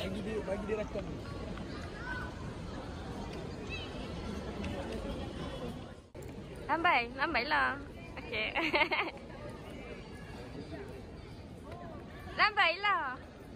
Bagi dia, bagi dia rakam. Làm bảy, làm bảy là Ok Làm bảy là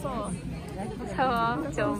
错，不错哦，就。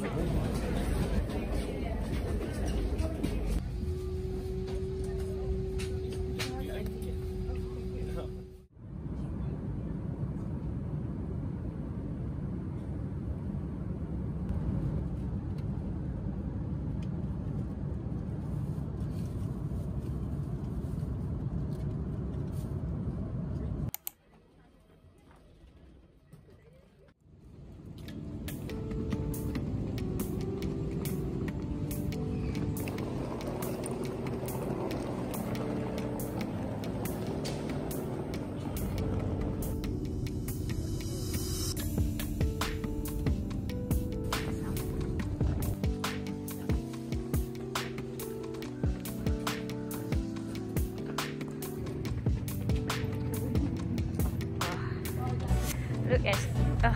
Ugh.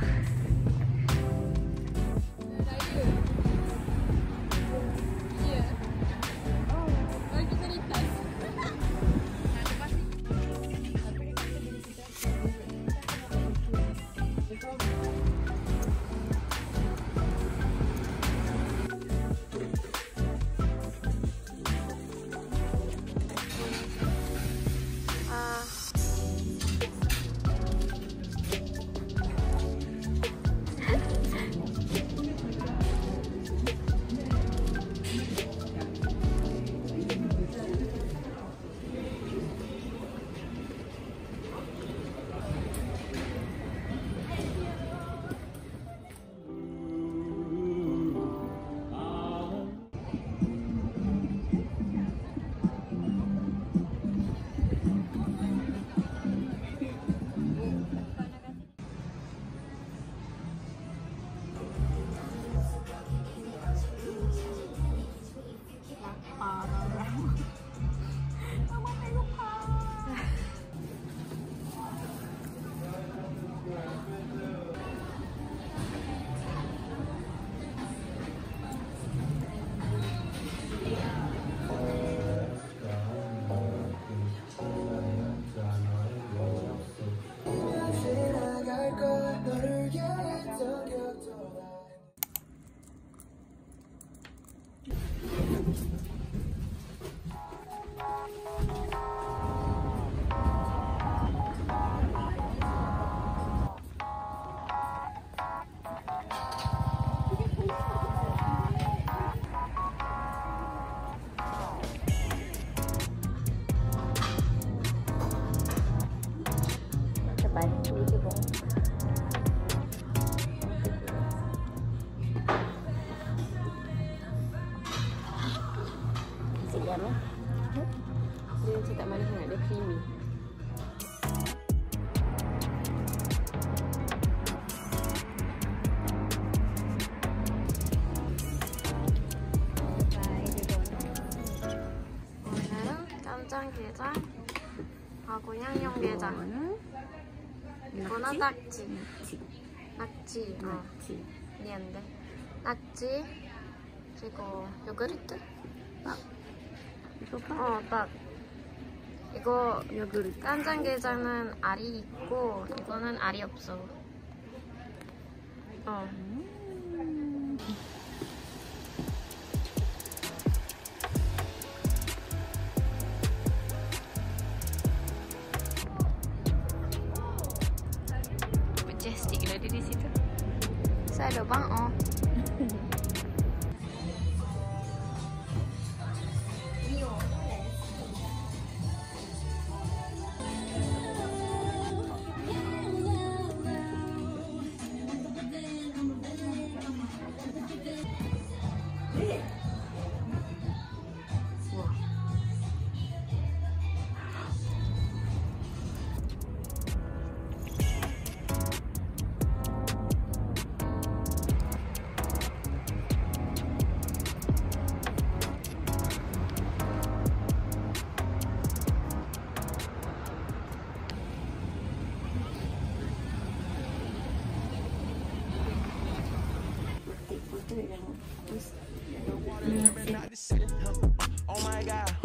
Eh. Dia macam tak manis sangat, dia creamy. 깜장게장 하고 양념 게장 이거는 낙지 낙지 어 미안데 낙지 그리고 요구르트 이 거 봐. 어딱 이거 요구르트 깐장게장은 알이 있고 이거는 알이 없어 어 majestic di situ. So Tak Oh my God.